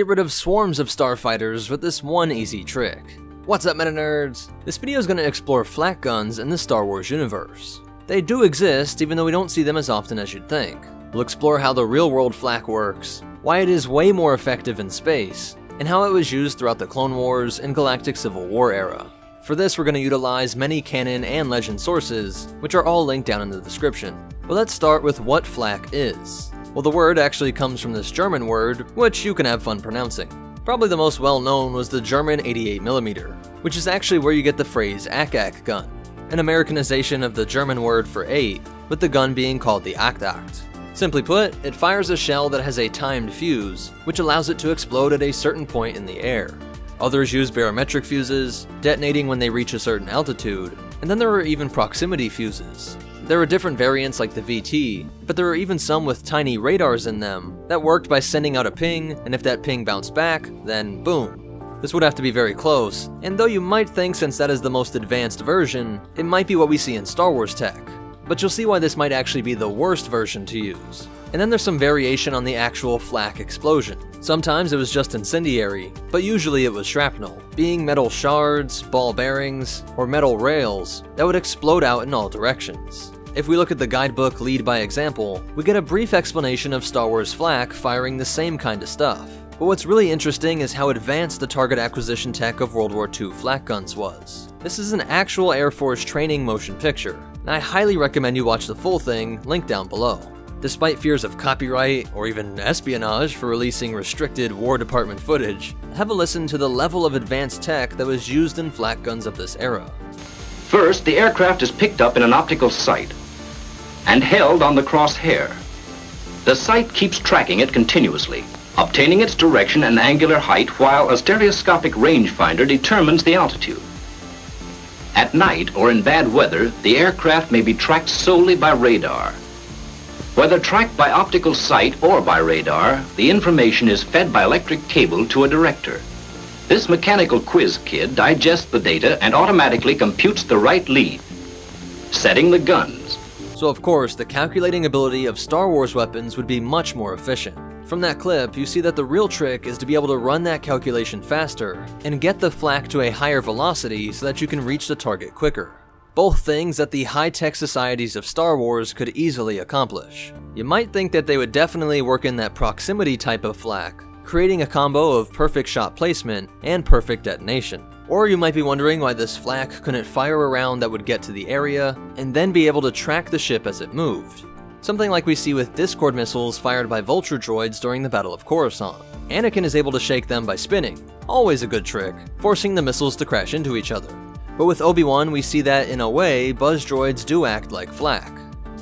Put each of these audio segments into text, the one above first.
Get rid of swarms of starfighters with this one easy trick. What's up meta nerds? This video is going to explore flak guns in the Star Wars universe. They do exist, even though we don't see them as often as you'd think. We'll explore how the real world flak works, why it is way more effective in space, and how it was used throughout the Clone Wars and Galactic Civil War era. For this, we're going to utilize many canon and legend sources, which are all linked down in the description. But let's start with what flak is. Well, the word actually comes from this German word, which you can have fun pronouncing. Probably the most well known was the German 88mm, which is actually where you get the phrase Ack-Ack gun, an Americanization of the German word for 8, with the gun being called the Acht-Acht. Simply put, it fires a shell that has a timed fuse, which allows it to explode at a certain point in the air. Others use barometric fuses, detonating when they reach a certain altitude, and then there are even proximity fuses. There are different variants like the VT, but there are even some with tiny radars in them that worked by sending out a ping, and if that ping bounced back, then boom. This would have to be very close, and though you might think since that is the most advanced version, it might be what we see in Star Wars tech. But you'll see why this might actually be the worst version to use. And then there's some variation on the actual flak explosion. Sometimes it was just incendiary, but usually it was shrapnel, being metal shards, ball bearings, or metal rails that would explode out in all directions. If we look at the guidebook Lead by Example, we get a brief explanation of Star Wars flak firing the same kind of stuff. But what's really interesting is how advanced the target acquisition tech of World War II flak guns was. This is an actual Air Force training motion picture, and I highly recommend you watch the full thing, linked down below. Despite fears of copyright or even espionage for releasing restricted War Department footage, have a listen to the level of advanced tech that was used in flak guns of this era. First, the aircraft is picked up in an optical sight and held on the crosshair. The sight keeps tracking it continuously, obtaining its direction and angular height while a stereoscopic rangefinder determines the altitude. At night or in bad weather, the aircraft may be tracked solely by radar, whether tracked by optical sight or by radar, the information is fed by electric cable to a director. This mechanical quiz kid digests the data and automatically computes the right lead, setting the guns. So of course, the calculating ability of Star Wars weapons would be much more efficient. From that clip, you see that the real trick is to be able to run that calculation faster, and get the flak to a higher velocity so that you can reach the target quicker both things that the high-tech societies of Star Wars could easily accomplish. You might think that they would definitely work in that proximity type of flak, creating a combo of perfect shot placement and perfect detonation. Or you might be wondering why this flak couldn't fire a round that would get to the area, and then be able to track the ship as it moved. Something like we see with Discord missiles fired by Vulture droids during the Battle of Coruscant. Anakin is able to shake them by spinning, always a good trick, forcing the missiles to crash into each other. But with Obi-Wan, we see that, in a way, buzz droids do act like flak.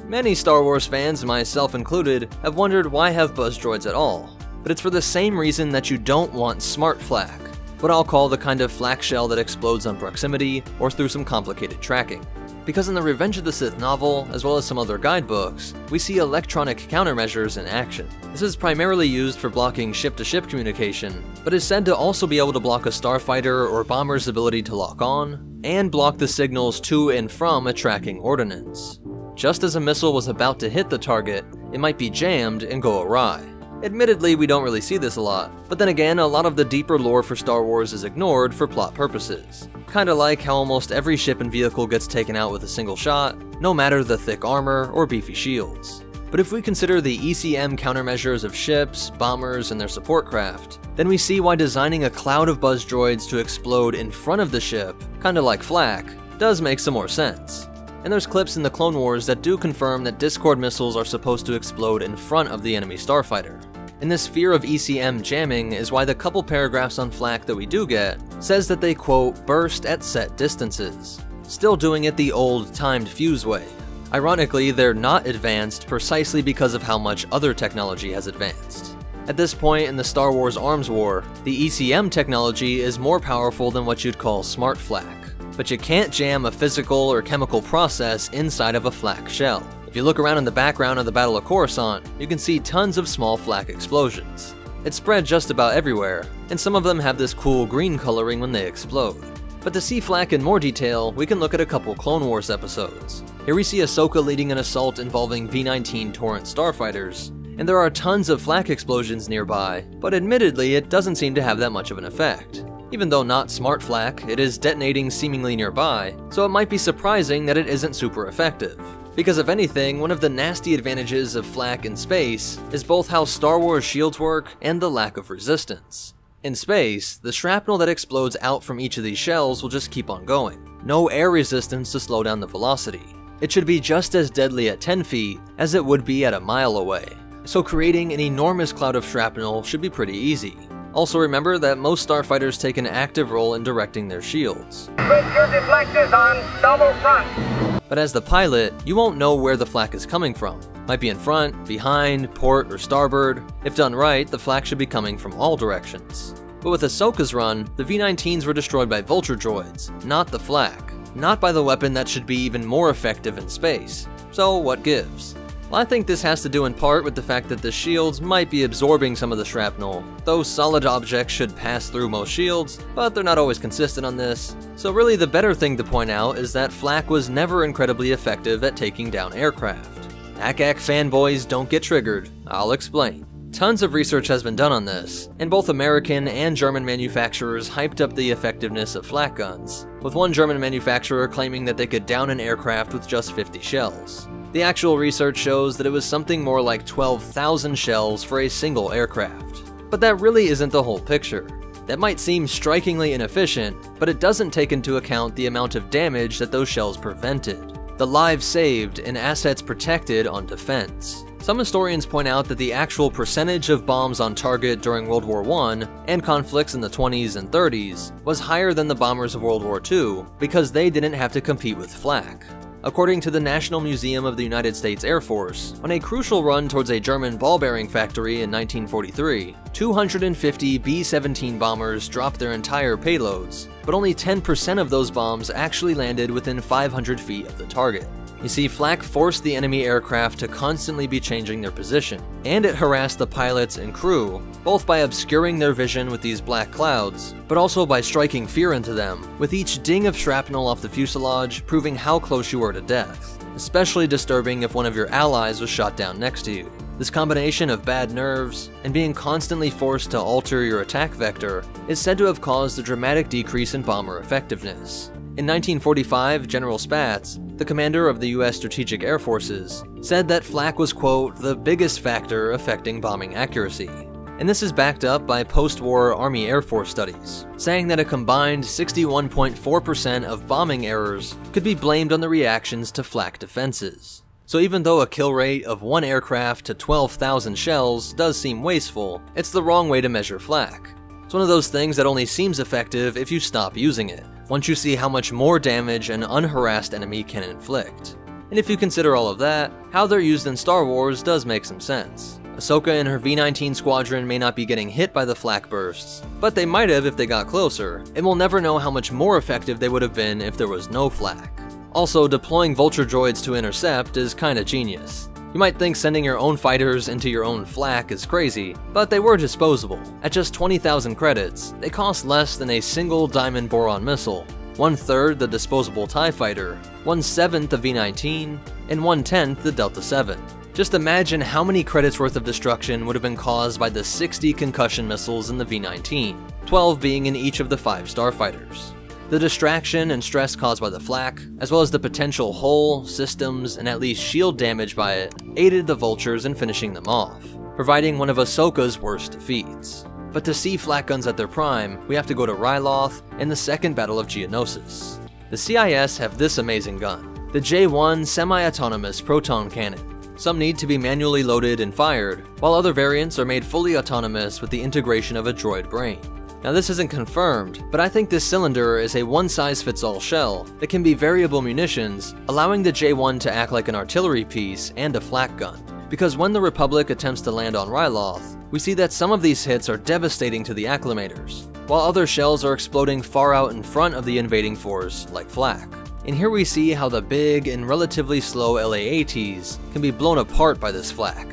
Many Star Wars fans, myself included, have wondered why have buzz droids at all. But it's for the same reason that you don't want smart flak, what I'll call the kind of flak shell that explodes on proximity or through some complicated tracking because in the Revenge of the Sith novel, as well as some other guidebooks, we see electronic countermeasures in action. This is primarily used for blocking ship-to-ship -ship communication, but is said to also be able to block a starfighter or bomber's ability to lock on, and block the signals to and from a tracking ordnance. Just as a missile was about to hit the target, it might be jammed and go awry. Admittedly, we don't really see this a lot, but then again, a lot of the deeper lore for Star Wars is ignored for plot purposes. Kinda like how almost every ship and vehicle gets taken out with a single shot, no matter the thick armor or beefy shields. But if we consider the ECM countermeasures of ships, bombers, and their support craft, then we see why designing a cloud of buzz droids to explode in front of the ship, kinda like flak, does make some more sense. And there's clips in the Clone Wars that do confirm that Discord missiles are supposed to explode in front of the enemy starfighter. And this fear of ECM jamming is why the couple paragraphs on Flak that we do get says that they quote, burst at set distances, still doing it the old timed fuse way. Ironically, they're not advanced precisely because of how much other technology has advanced. At this point in the Star Wars Arms War, the ECM technology is more powerful than what you'd call smart flak but you can't jam a physical or chemical process inside of a flak shell. If you look around in the background of the Battle of Coruscant, you can see tons of small flak explosions. It's spread just about everywhere, and some of them have this cool green coloring when they explode. But to see Flak in more detail, we can look at a couple Clone Wars episodes. Here we see Ahsoka leading an assault involving V-19 Torrent starfighters, and there are tons of flak explosions nearby, but admittedly it doesn't seem to have that much of an effect. Even though not smart flak, it is detonating seemingly nearby, so it might be surprising that it isn't super effective. Because if anything, one of the nasty advantages of flak in space is both how Star Wars shields work and the lack of resistance. In space, the shrapnel that explodes out from each of these shells will just keep on going. No air resistance to slow down the velocity. It should be just as deadly at 10 feet as it would be at a mile away. So creating an enormous cloud of shrapnel should be pretty easy. Also remember that most starfighters take an active role in directing their shields. Switch your deflectors on double front. But as the pilot, you won't know where the flak is coming from. Might be in front, behind, port, or starboard. If done right, the flak should be coming from all directions. But with Ahsoka's run, the V-19s were destroyed by vulture droids, not the flak. Not by the weapon that should be even more effective in space. So what gives? I think this has to do in part with the fact that the shields might be absorbing some of the shrapnel. Those solid objects should pass through most shields, but they're not always consistent on this. So really the better thing to point out is that flak was never incredibly effective at taking down aircraft. Ack-Ack fanboys don't get triggered. I'll explain. Tons of research has been done on this, and both American and German manufacturers hyped up the effectiveness of flak guns, with one German manufacturer claiming that they could down an aircraft with just 50 shells. The actual research shows that it was something more like 12,000 shells for a single aircraft. But that really isn't the whole picture. That might seem strikingly inefficient, but it doesn't take into account the amount of damage that those shells prevented the lives saved and assets protected on defense. Some historians point out that the actual percentage of bombs on target during World War I and conflicts in the 20s and 30s was higher than the bombers of World War II because they didn't have to compete with flak. According to the National Museum of the United States Air Force, on a crucial run towards a German ball bearing factory in 1943, 250 B-17 bombers dropped their entire payloads, but only 10% of those bombs actually landed within 500 feet of the target. You see, flak forced the enemy aircraft to constantly be changing their position, and it harassed the pilots and crew, both by obscuring their vision with these black clouds, but also by striking fear into them, with each ding of shrapnel off the fuselage proving how close you were to death, especially disturbing if one of your allies was shot down next to you. This combination of bad nerves and being constantly forced to alter your attack vector is said to have caused a dramatic decrease in bomber effectiveness. In 1945, General Spaatz, the commander of the US Strategic Air Forces, said that flak was, quote, the biggest factor affecting bombing accuracy. And this is backed up by post-war Army Air Force studies, saying that a combined 61.4% of bombing errors could be blamed on the reactions to flak defenses. So even though a kill rate of one aircraft to 12,000 shells does seem wasteful, it's the wrong way to measure flak. It's one of those things that only seems effective if you stop using it, once you see how much more damage an unharassed enemy can inflict. And if you consider all of that, how they're used in Star Wars does make some sense. Ahsoka and her V-19 squadron may not be getting hit by the flak bursts, but they might have if they got closer, and we'll never know how much more effective they would have been if there was no flak. Also, deploying vulture droids to intercept is kinda genius. You might think sending your own fighters into your own flak is crazy, but they were disposable. At just 20,000 credits, they cost less than a single Diamond Boron missile, one third the disposable TIE fighter, one seventh the V-19, and one tenth the Delta 7. Just imagine how many credits worth of destruction would have been caused by the 60 concussion missiles in the V-19, 12 being in each of the 5 starfighters. The distraction and stress caused by the flak, as well as the potential hull, systems, and at least shield damage by it, aided the vultures in finishing them off, providing one of Ahsoka's worst defeats. But to see flak guns at their prime, we have to go to Ryloth and the Second Battle of Geonosis. The CIS have this amazing gun, the J1 Semi-Autonomous Proton Cannon. Some need to be manually loaded and fired, while other variants are made fully autonomous with the integration of a droid brain. Now this isn't confirmed, but I think this cylinder is a one-size-fits-all shell that can be variable munitions, allowing the J1 to act like an artillery piece and a flak gun. Because when the Republic attempts to land on Ryloth, we see that some of these hits are devastating to the acclamators, while other shells are exploding far out in front of the invading force, like flak. And here we see how the big and relatively slow LAATs can be blown apart by this flak.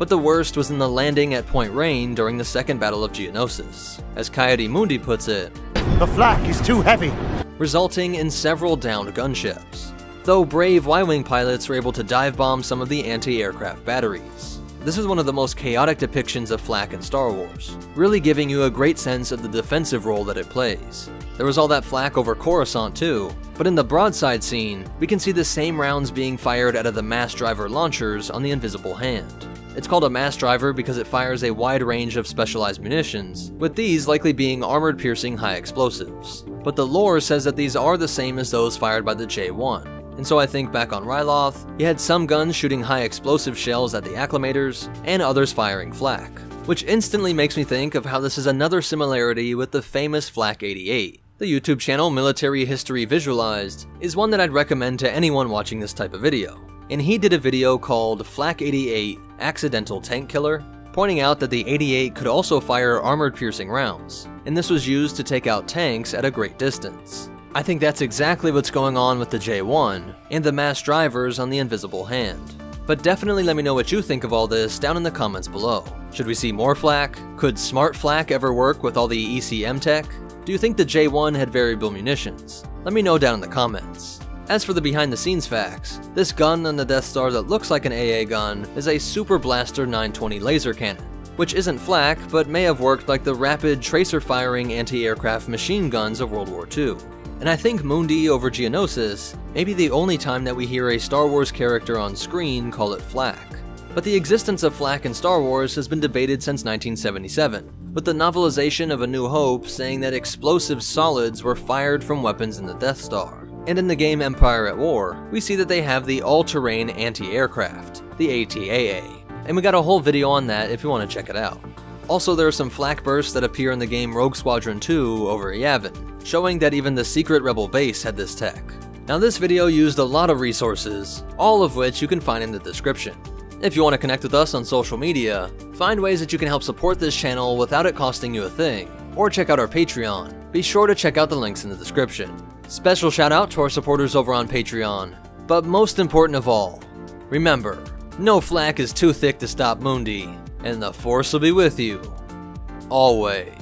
But the worst was in the landing at Point Rain during the Second Battle of Geonosis. As Ki-Adi-Mundi puts it, The flak is too heavy. resulting in several downed gunships. Though brave Y-Wing pilots were able to dive bomb some of the anti-aircraft batteries. This is one of the most chaotic depictions of flak in Star Wars, really giving you a great sense of the defensive role that it plays. There was all that flak over Coruscant too, but in the broadside scene, we can see the same rounds being fired out of the mass driver launchers on the Invisible Hand. It's called a mass driver because it fires a wide range of specialized munitions, with these likely being armored piercing high explosives. But the lore says that these are the same as those fired by the J-1, and so I think back on Ryloth, he had some guns shooting high explosive shells at the acclamators, and others firing flak. Which instantly makes me think of how this is another similarity with the famous Flak 88. The YouTube channel Military History Visualized is one that I'd recommend to anyone watching this type of video and he did a video called Flak 88 Accidental Tank Killer, pointing out that the 88 could also fire armored piercing rounds, and this was used to take out tanks at a great distance. I think that's exactly what's going on with the J1 and the mass drivers on the Invisible Hand. But definitely let me know what you think of all this down in the comments below. Should we see more flak? Could smart flak ever work with all the ECM tech? Do you think the J1 had variable munitions? Let me know down in the comments. As for the behind the scenes facts, this gun on the Death Star that looks like an AA gun is a Super Blaster 920 laser cannon, which isn't flak but may have worked like the rapid tracer firing anti-aircraft machine guns of World War II. And I think Mundi over Geonosis may be the only time that we hear a Star Wars character on screen call it flak. But the existence of flak in Star Wars has been debated since 1977, with the novelization of A New Hope saying that explosive solids were fired from weapons in the Death Star. And in the game Empire at War, we see that they have the All-Terrain Anti-Aircraft, the ATAA, and we got a whole video on that if you want to check it out. Also, there are some flak bursts that appear in the game Rogue Squadron 2 over Yavin, showing that even the secret rebel base had this tech. Now this video used a lot of resources, all of which you can find in the description. If you want to connect with us on social media, find ways that you can help support this channel without it costing you a thing, or check out our Patreon. Be sure to check out the links in the description. Special shout out to our supporters over on Patreon. But most important of all, remember, no flak is too thick to stop Mundi, and the Force will be with you, always.